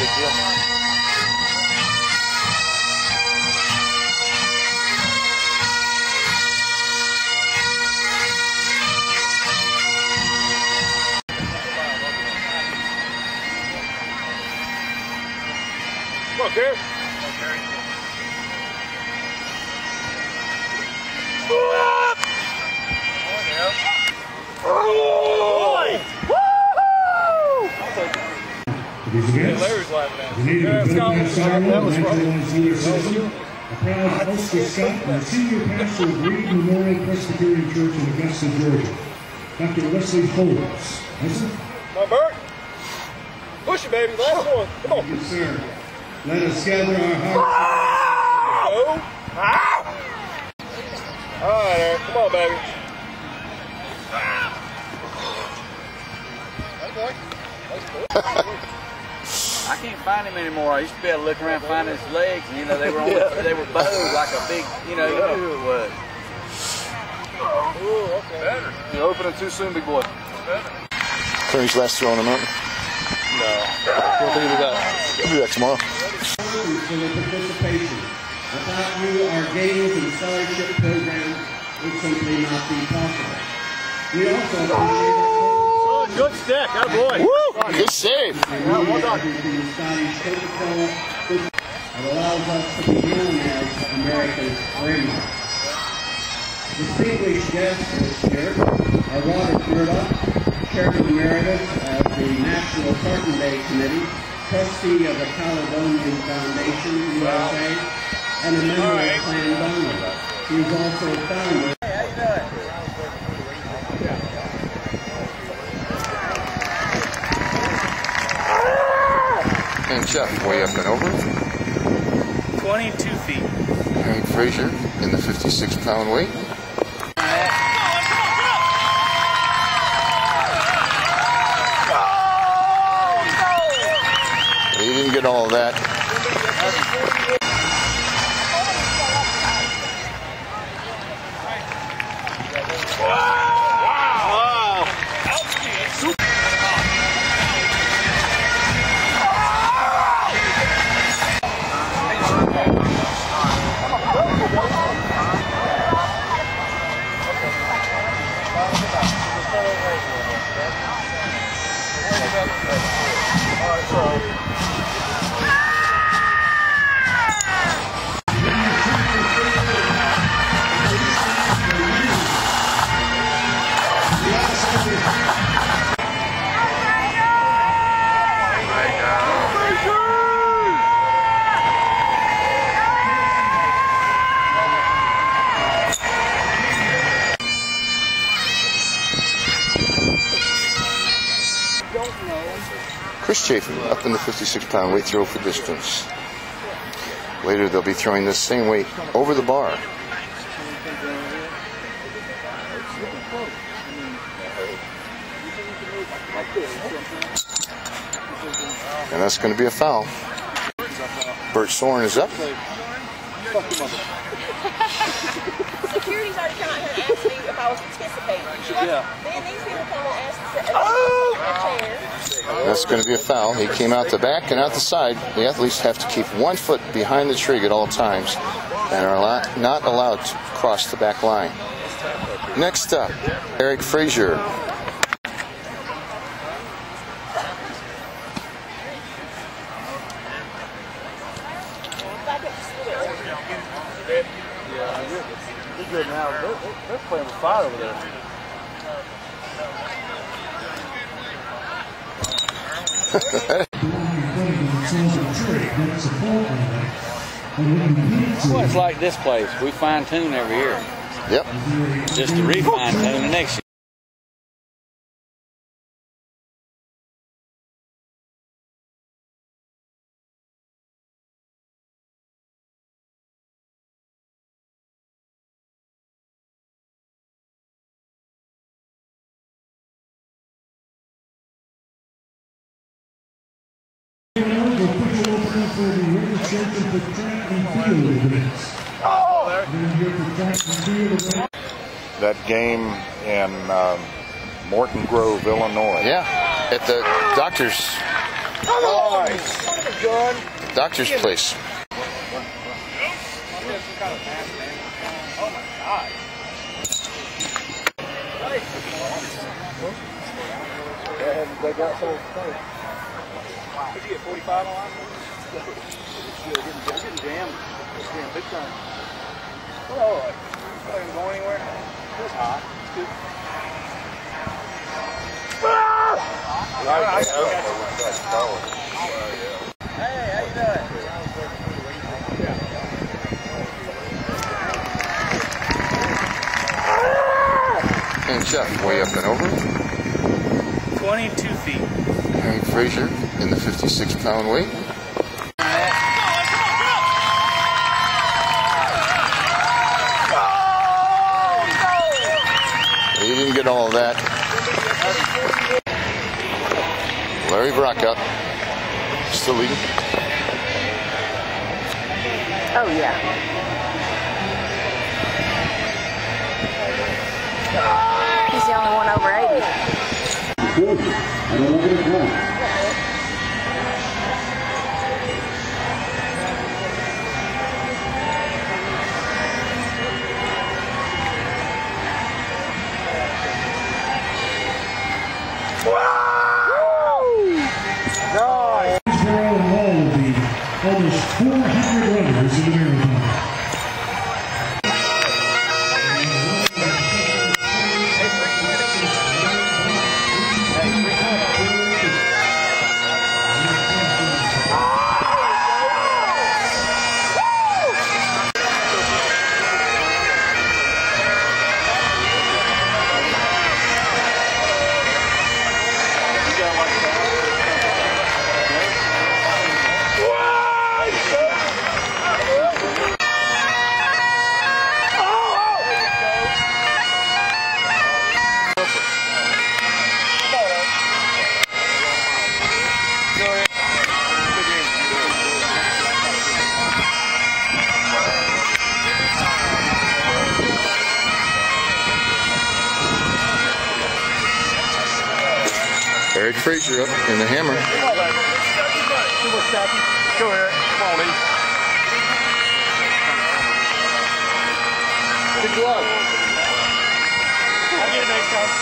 big deal. Come on, Larry's laughing at the native Yeah, Philippine Asylum, that was naturalized a proud Oscar Scott, and the senior pastor of Reed Memorial Presbyterian Church in Augusta, Georgia. Dr. Wesley Holmes. Listen. On, Bert. Push it, baby. Last one. Come on. Yes, sir. Let us gather our hearts. Oh. Ah! All right, Aaron. Come on, baby. I can't find him anymore. I used to be able to look around, find his legs, and you know they were only, they were bowed like a big, you know, you know who it was. Ooh, okay. Better. You're opening too soon, big boy. Kearny's last throw on the mountain. No. What think of that? We'll be back tomorrow. for their participation. Without you, our games and scholarship program would simply not be possible. We also appreciate Oh, good stick. That boy. Woo! Good save. our community to the Scottish Coca-Cola that allows us to be known as America's Braemar. Distinguished guests this year are Robert Murdoch, Chairman Emeritus of the National Tartan Day Committee, trustee of the Caledonian Foundation, USA, and a member of Clan Donald. He is also founder And Jeff, way up and over. 22 feet. Hank Frazier in the 56 pound weight. He didn't get all of that. Chris Chafin up in the 56 pound weight throw for distance. Later they'll be throwing this same weight over the bar. And that's going to be a foul. Bert Soren is up. Security's already come out here and asked me if I was participating. Yeah. Then these people come and ask oh! That's going to be a foul. He came out the back and out the side. The athletes have to keep one foot behind the trig at all times and are not allowed to cross the back line. Next up, Eric Frazier. They're, they're playing with fire over there. Well, it's like this place. We fine tune every year. Yep. Just to refine tune the next year. For the River Champion for track and field events. Then here for track and field events. that game in um, Morton Grove, Illinois. Yeah. At the doctor's Nice. Gun. Doctor's place. And they got so funny. You get 45 on line? Getting, getting jammed. Getting big time. Oh, I didn't go anywhere. It was hot. It's good. Hey, how you doing? And Jeff, way up and over. 22 feet. Hank Frazier in the 56 pound weight. Get all of that. Larry Brockout still leading. Oh, yeah. He's the only one over 80. Eric Frazier up in the hammer. Go here. Come on, Lee. Good glove. I'll get it next time.